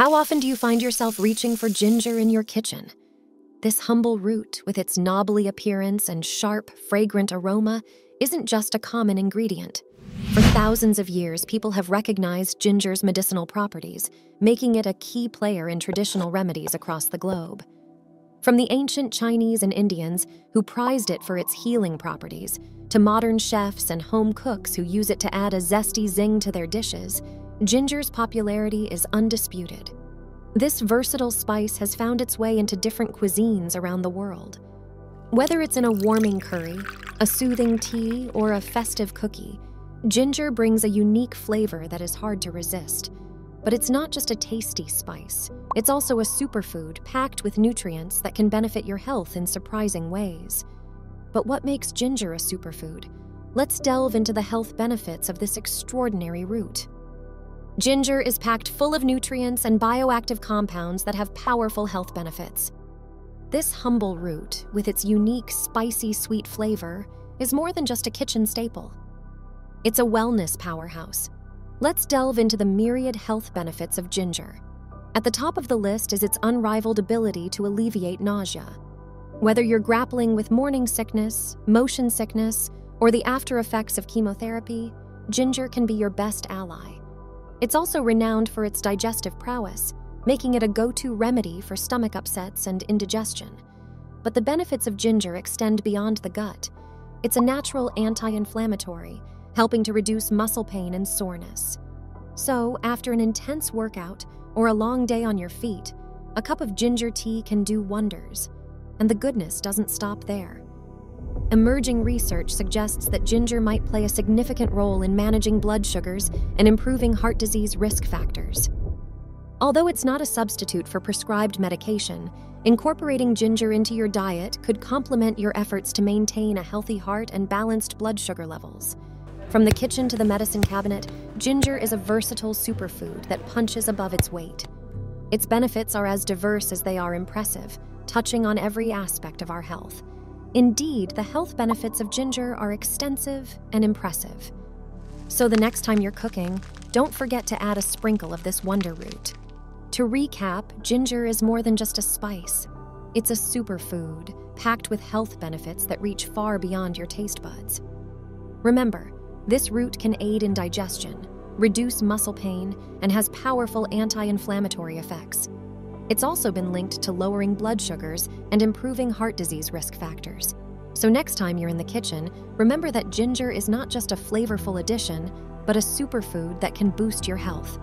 How often do you find yourself reaching for ginger in your kitchen? This humble root, with its knobbly appearance and sharp, fragrant aroma, isn't just a common ingredient. For thousands of years, people have recognized ginger's medicinal properties, making it a key player in traditional remedies across the globe. From the ancient Chinese and Indians, who prized it for its healing properties, to modern chefs and home cooks who use it to add a zesty zing to their dishes, ginger's popularity is undisputed. This versatile spice has found its way into different cuisines around the world. Whether it's in a warming curry, a soothing tea, or a festive cookie, ginger brings a unique flavor that is hard to resist. But it's not just a tasty spice, it's also a superfood packed with nutrients that can benefit your health in surprising ways. But what makes ginger a superfood? Let's delve into the health benefits of this extraordinary root. Ginger is packed full of nutrients and bioactive compounds that have powerful health benefits. This humble root, with its unique spicy sweet flavor, is more than just a kitchen staple. It's a wellness powerhouse Let's delve into the myriad health benefits of ginger. At the top of the list is its unrivaled ability to alleviate nausea. Whether you're grappling with morning sickness, motion sickness, or the after effects of chemotherapy, ginger can be your best ally. It's also renowned for its digestive prowess, making it a go to remedy for stomach upsets and indigestion. But the benefits of ginger extend beyond the gut. It's a natural anti inflammatory helping to reduce muscle pain and soreness. So, after an intense workout or a long day on your feet, a cup of ginger tea can do wonders. And the goodness doesn't stop there. Emerging research suggests that ginger might play a significant role in managing blood sugars and improving heart disease risk factors. Although it's not a substitute for prescribed medication, incorporating ginger into your diet could complement your efforts to maintain a healthy heart and balanced blood sugar levels. From the kitchen to the medicine cabinet, ginger is a versatile superfood that punches above its weight. Its benefits are as diverse as they are impressive, touching on every aspect of our health. Indeed, the health benefits of ginger are extensive and impressive. So the next time you're cooking, don't forget to add a sprinkle of this wonder root. To recap, ginger is more than just a spice. It's a superfood, packed with health benefits that reach far beyond your taste buds. Remember, this root can aid in digestion, reduce muscle pain, and has powerful anti inflammatory effects. It's also been linked to lowering blood sugars and improving heart disease risk factors. So, next time you're in the kitchen, remember that ginger is not just a flavorful addition, but a superfood that can boost your health.